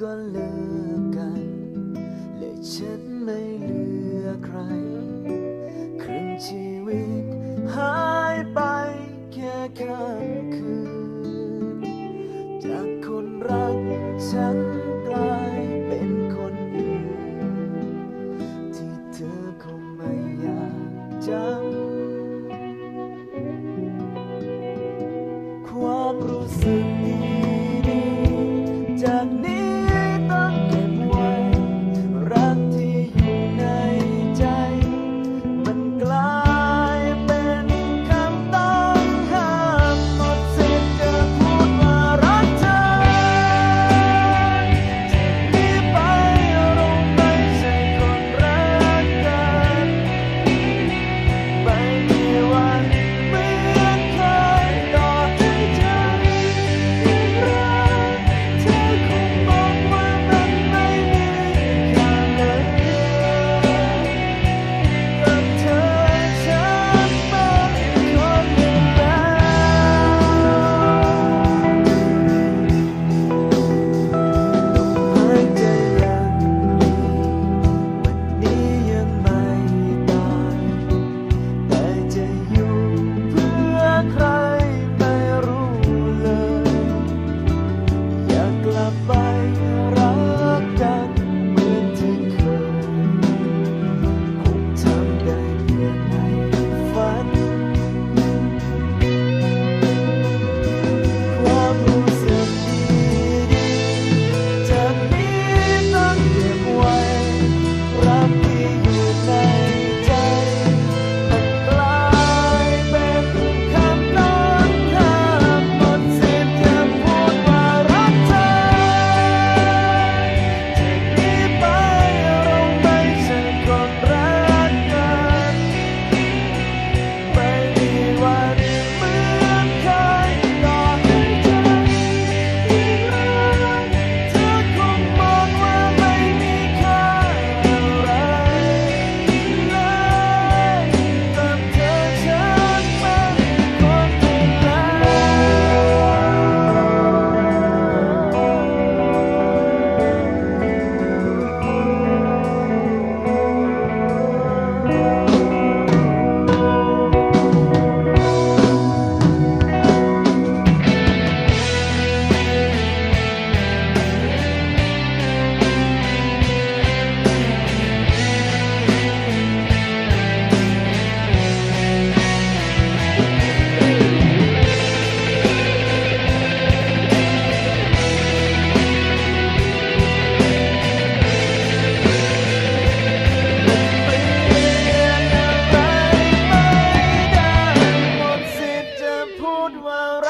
ก็เลิกกัน เลยฉันไม่เหลือใคร ครึ่งชีวิตหายไปแค่ค่ำคืน จากคนรักฉัน world